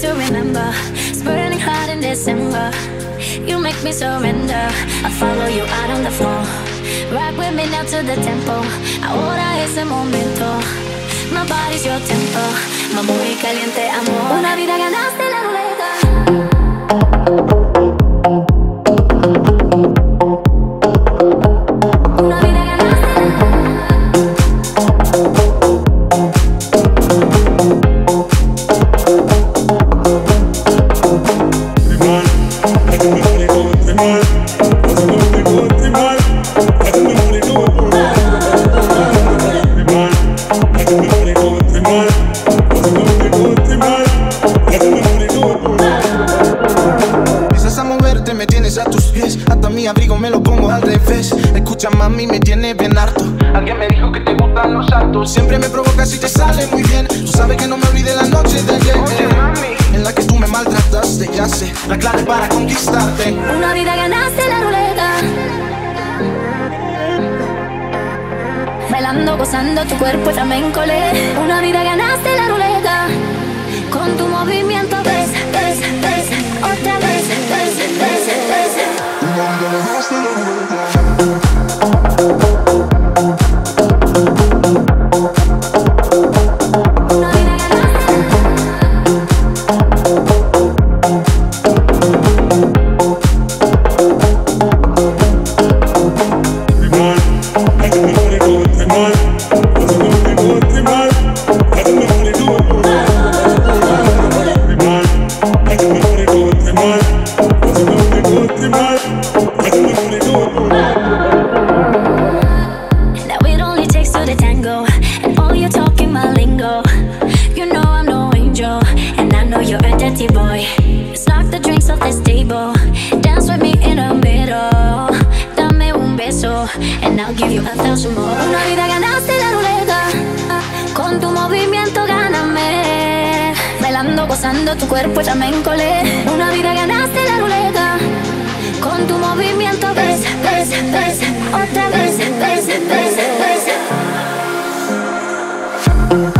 to remember. It's burning hot in December. You make me surrender. I follow you out on the floor. Rock with me now to the tempo. Ahora es el momento. My body's your tempo. Mambo y caliente amor. Una vida ganaste la ruleta. Escucha, mami, me tiene bien harto. Alguien me dijo que te gustan los altos. Siempre me provocas y te sale muy bien. Tú sabes que no me olvidé la noche de ayer. En la que tú me maltrataste, ya sé. La clave para conquistarte. Una vida ganaste la ruleta. Bailando, gozando tu cuerpo flamenco le. Una vida ganaste la ruleta. Con tu movimiento ves, ves, ves. Dirty boy. Knock the drinks off this table, dance with me in the middle. Dame un beso, and I'll give you a thousand more. Una vida ganaste la ruleta, con tu movimiento gáname. Bailando, gozando tu cuerpo flamenco le. Una vida ganaste la ruleta. Con tu movimiento ves, ves, ves, otra vez, ves, ves, ves.